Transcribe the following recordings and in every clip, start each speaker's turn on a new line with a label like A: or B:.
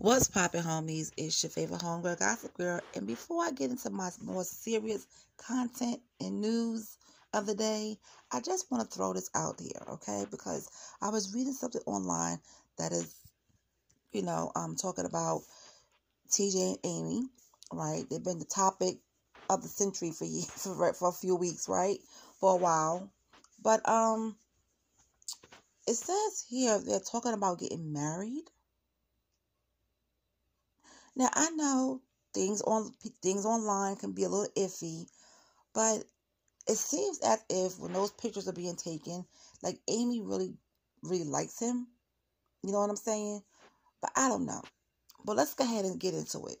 A: What's poppin', homies? It's your favorite homegirl, Gossip Gurl. And before I get into my more serious content and news of the day, I just want to throw this out here, okay? Because I was reading something online that is, you know, um, talking about TJ and Amy, right? They've been the topic of the century for years, for, for a few weeks, right? For a while. But um, it says here they're talking about getting married now I know things on things online can be a little iffy, but it seems as if when those pictures are being taken, like Amy really really likes him. You know what I'm saying? But I don't know. But let's go ahead and get into it.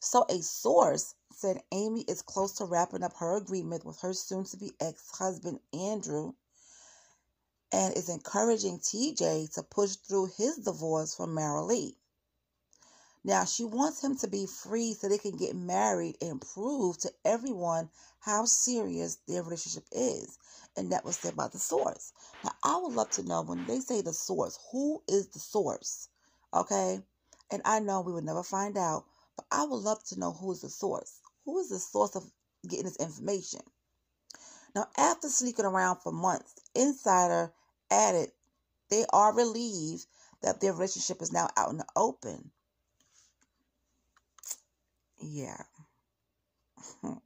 A: So a source said Amy is close to wrapping up her agreement with her soon-to-be ex-husband Andrew and is encouraging TJ to push through his divorce from Marilee. Now, she wants him to be free so they can get married and prove to everyone how serious their relationship is. And that was said by the source. Now, I would love to know when they say the source, who is the source? Okay? And I know we would never find out, but I would love to know who is the source. Who is the source of getting this information? Now, after sneaking around for months, Insider added they are relieved that their relationship is now out in the open yeah.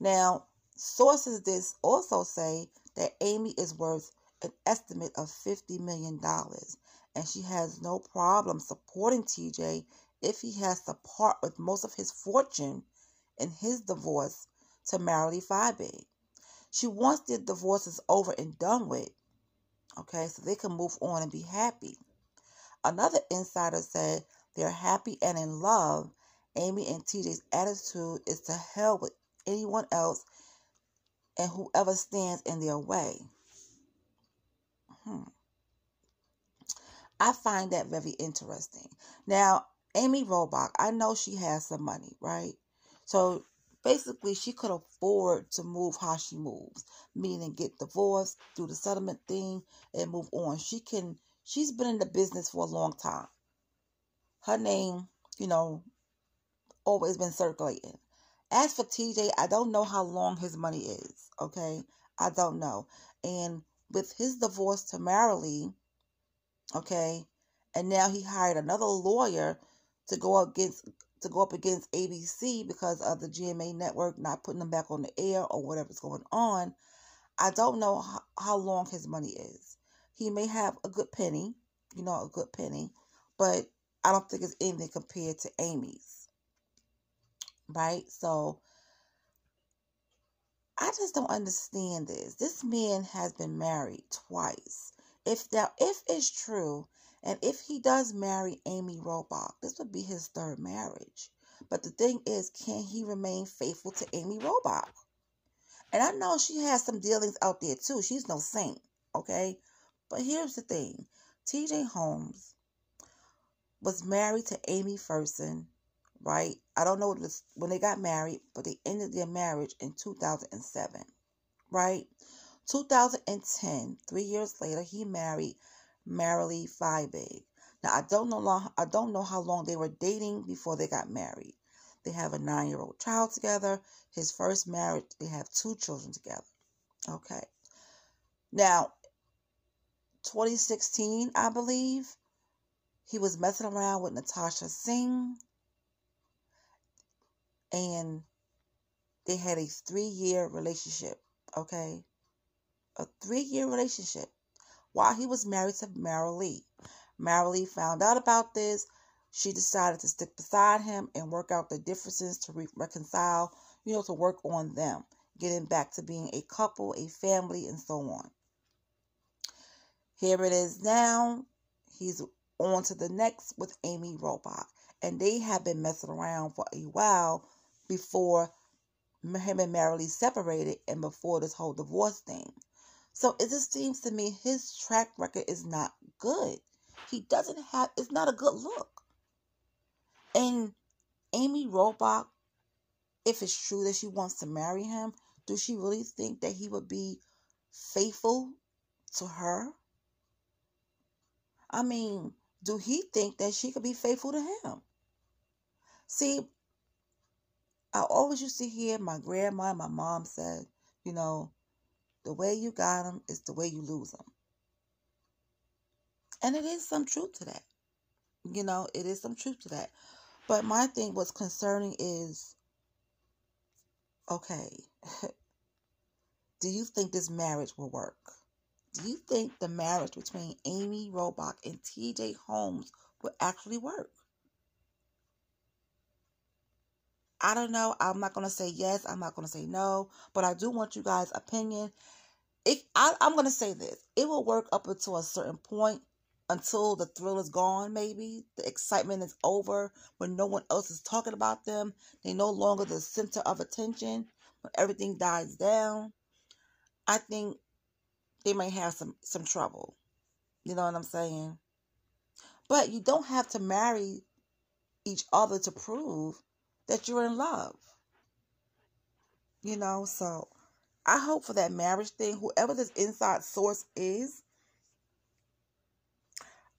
A: now, sources this also say that Amy is worth an estimate of $50 million and she has no problem supporting TJ if he has to part with most of his fortune in his divorce to Marilee Fiebig. She wants the divorces over and done with, okay, so they can move on and be happy. Another insider said they're happy and in love. Amy and TJ's attitude is to hell with anyone else and whoever stands in their way. Hmm. I find that very interesting. Now, Amy Robach, I know she has some money, right? So basically, she could afford to move how she moves, meaning get divorced, do the settlement thing, and move on. She can. She's been in the business for a long time her name, you know, always been circulating. As for TJ, I don't know how long his money is, okay? I don't know. And with his divorce to Marilee, okay, and now he hired another lawyer to go against to go up against ABC because of the GMA network not putting them back on the air or whatever's going on. I don't know how, how long his money is. He may have a good penny, you know, a good penny, but I don't think it's anything compared to Amy's. Right? So I just don't understand this. This man has been married twice. If that if it's true, and if he does marry Amy Robach, this would be his third marriage. But the thing is, can he remain faithful to Amy Robach? And I know she has some dealings out there too. She's no saint, okay? But here's the thing TJ Holmes was married to Amy Ferguson, right? I don't know when they got married, but they ended their marriage in 2007, right? 2010, three years later, he married Marilee Fiebig. Now I don't know long, I don't know how long they were dating before they got married. They have a nine-year-old child together. His first marriage, they have two children together. Okay. Now, 2016, I believe, he was messing around with Natasha Singh. And they had a three year relationship. Okay. A three year relationship while he was married to Marilee. Marilee found out about this. She decided to stick beside him and work out the differences to re- reconcile, you know, to work on them, getting back to being a couple, a family, and so on. Here it is now. He's on to the next with Amy Robach. And they have been messing around for a while before him and Marilee separated and before this whole divorce thing. So it just seems to me his track record is not good. He doesn't have, it's not a good look. And Amy Robach, if it's true that she wants to marry him, does she really think that he would be faithful to her? I mean, do he think that she could be faithful to him? See, I always used to hear my grandma and my mom said, you know, the way you got them is the way you lose them. And it is some truth to that. You know, it is some truth to that. But my thing was concerning is okay, do you think this marriage will work? Do you think the marriage between Amy Robach and TJ Holmes will actually work? I don't know. I'm not going to say yes. I'm not going to say no. But I do want you guys' opinion. If I, I'm going to say this, it will work up until a certain point, until the thrill is gone. Maybe the excitement is over when no one else is talking about them. They no longer the center of attention. When everything dies down, I think they may have some some trouble. You know what I'm saying? But you don't have to marry each other to prove that you're in love. You know, so I hope for that marriage thing, whoever this inside source is,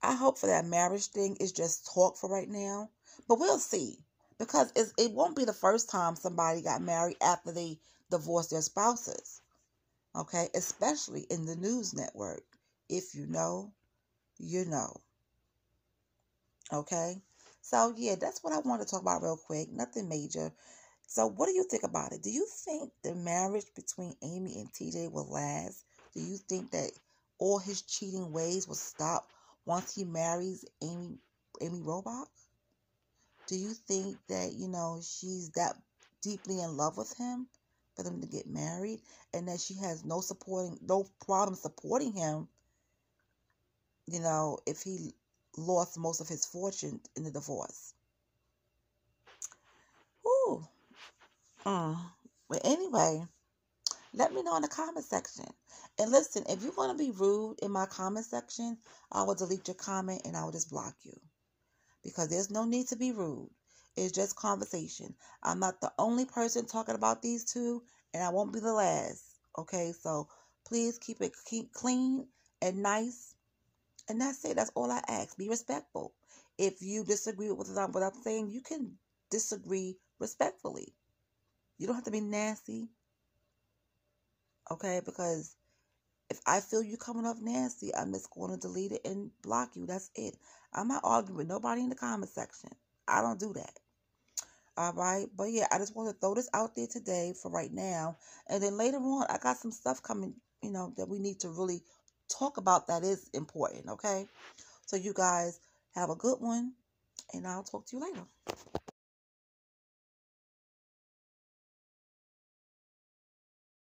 A: I hope for that marriage thing is just talk for right now. But we'll see. Because it won't be the first time somebody got married after they divorced their spouses. Okay? Especially in the news network. If you know, you know. Okay? So yeah, that's what I want to talk about real quick. Nothing major. So what do you think about it? Do you think the marriage between Amy and TJ will last? Do you think that all his cheating ways will stop once he marries Amy Amy Robach? Do you think that, you know, she's that deeply in love with him for them to get married and that she has no supporting no problem supporting him, you know, if he lost most of his fortune in the divorce. Ooh. Mm. But anyway, let me know in the comment section. And listen, if you want to be rude in my comment section, I will delete your comment and I will just block you. Because there's no need to be rude. It's just conversation. I'm not the only person talking about these two, and I won't be the last. Okay, so please keep it clean and nice and that's it. That's all I ask. Be respectful. If you disagree with what I'm saying, you can disagree respectfully. You don't have to be nasty. Okay? Because if I feel you coming off nasty, I'm just going to delete it and block you. That's it. I'm not arguing with nobody in the comment section. I don't do that. All right. But yeah, I just want to throw this out there today for right now. And then later on, I got some stuff coming, you know, that we need to really talk about that is important, okay? So you guys have a good one, and I'll talk to you later.